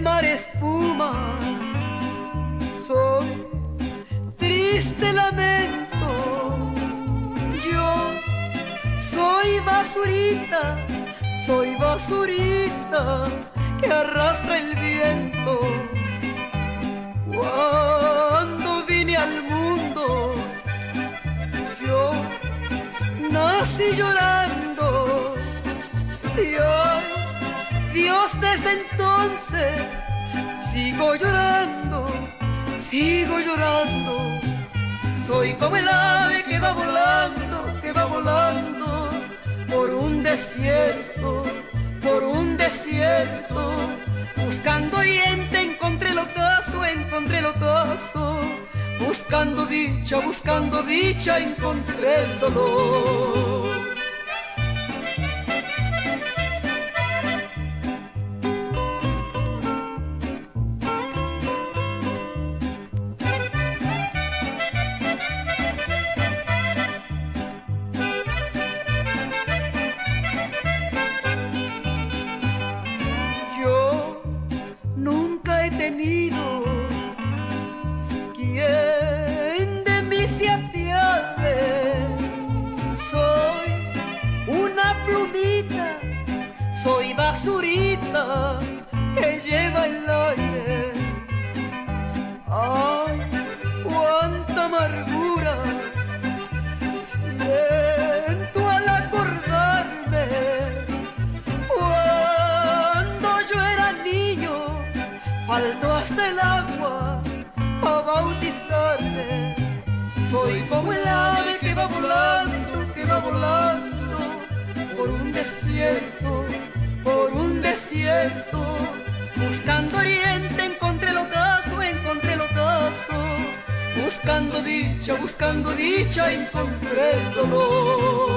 mar espuma. Soy triste lamento. Yo soy basurita, soy basurita que arrastra el viento. Cuando vine al mundo, yo nací llorando. Dios, Dios desde entonces sigo llorando, sigo llorando. Soy como el ave que va volando, que va volando por un desierto, por un desierto. Buscando oriente encontré el ocaso, encontré el ocaso. Buscando dicha, buscando dicha, encontré el dolor. Soy basurita que lleva el aire. Ay, cuánta amargura siento al acordarme cuando yo era niño, faltó hasta el agua a bautizarme. Soy como el ave Buscando oriente encontré el ocaso, encontré el ocaso. Buscando dicha, buscando dicha, encontré el dolor.